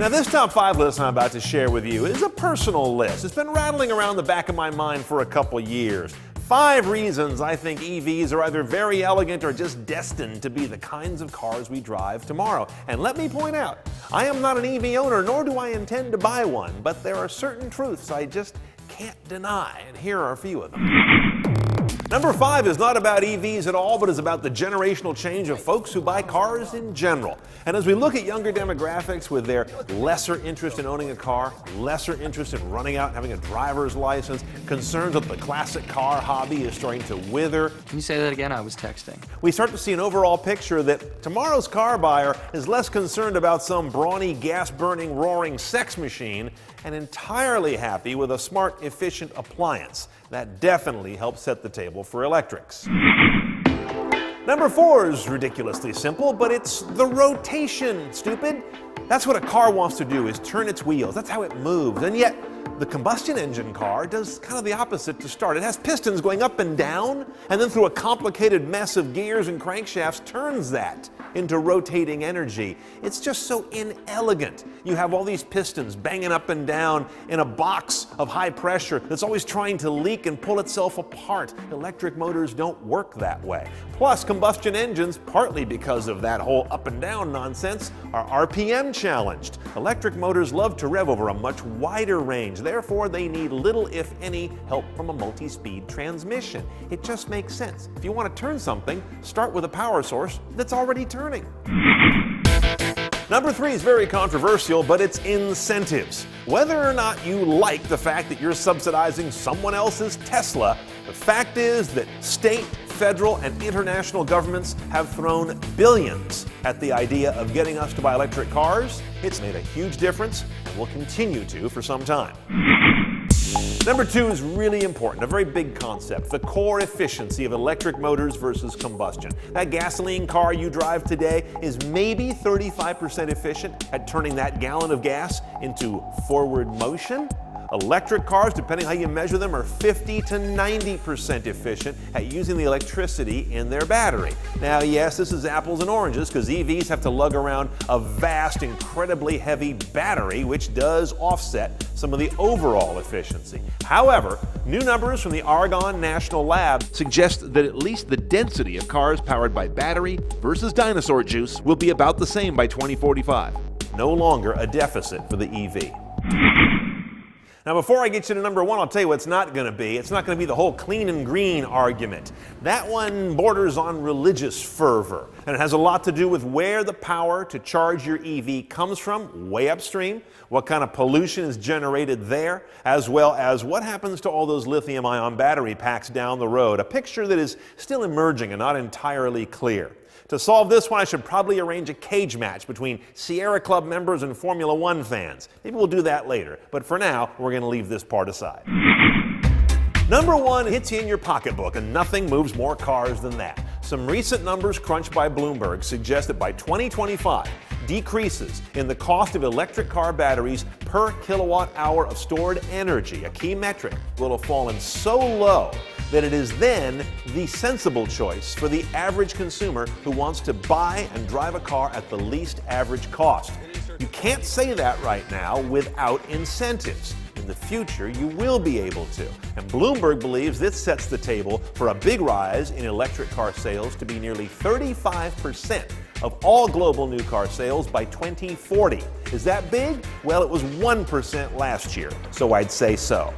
Now, this top five list I'm about to share with you is a personal list. It's been rattling around the back of my mind for a couple years. Five reasons I think EVs are either very elegant or just destined to be the kinds of cars we drive tomorrow. And let me point out, I am not an EV owner, nor do I intend to buy one, but there are certain truths I just can't deny, and here are a few of them. Number five is not about EVs at all, but is about the generational change of folks who buy cars in general. And as we look at younger demographics with their lesser interest in owning a car, lesser interest in running out and having a driver's license, concerns that the classic car hobby is starting to wither. Can you say that again? I was texting. We start to see an overall picture that tomorrow's car buyer is less concerned about some brawny, gas burning, roaring sex machine and entirely happy with a smart, efficient appliance. That definitely helps set the table for electrics. Number four is ridiculously simple, but it's the rotation, stupid. That's what a car wants to do is turn its wheels. That's how it moves. And yet, the combustion engine car does kind of the opposite to start. It has pistons going up and down, and then through a complicated mess of gears and crankshafts turns that into rotating energy. It's just so inelegant. You have all these pistons banging up and down in a box of high pressure that's always trying to leak and pull itself apart. Electric motors don't work that way. Plus, combustion engines, partly because of that whole up and down nonsense, are RPM challenged. Electric motors love to rev over a much wider range. Therefore, they need little, if any, help from a multi speed transmission. It just makes sense. If you want to turn something, start with a power source that's already turning. Number three is very controversial, but it's incentives. Whether or not you like the fact that you're subsidizing someone else's Tesla, the fact is that state, federal, and international governments have thrown billions at the idea of getting us to buy electric cars. It's made a huge difference and will continue to for some time. Number two is really important, a very big concept, the core efficiency of electric motors versus combustion. That gasoline car you drive today is maybe 35% efficient at turning that gallon of gas into forward motion. Electric cars, depending how you measure them, are 50 to 90% efficient at using the electricity in their battery. Now, yes, this is apples and oranges because EVs have to lug around a vast, incredibly heavy battery, which does offset some of the overall efficiency. However, new numbers from the Argonne National Lab suggest that at least the density of cars powered by battery versus dinosaur juice will be about the same by 2045. No longer a deficit for the EV. Now, before I get you to number one, I'll tell you what it's not going to be. It's not going to be the whole clean and green argument. That one borders on religious fervor, and it has a lot to do with where the power to charge your EV comes from, way upstream, what kind of pollution is generated there, as well as what happens to all those lithium ion battery packs down the road. A picture that is still emerging and not entirely clear. To solve this one, I should probably arrange a cage match between Sierra Club members and Formula One fans. Maybe we'll do that later, but for now, we're going to leave this part aside. Number one hits you in your pocketbook, and nothing moves more cars than that. Some recent numbers crunched by Bloomberg suggest that by 2025, decreases in the cost of electric car batteries per kilowatt hour of stored energy, a key metric, will have fallen so low that it is then the sensible choice for the average consumer who wants to buy and drive a car at the least average cost. You can't say that right now without incentives. In the future, you will be able to. And Bloomberg believes this sets the table for a big rise in electric car sales to be nearly 35% of all global new car sales by 2040. Is that big? Well, it was 1% last year, so I'd say so.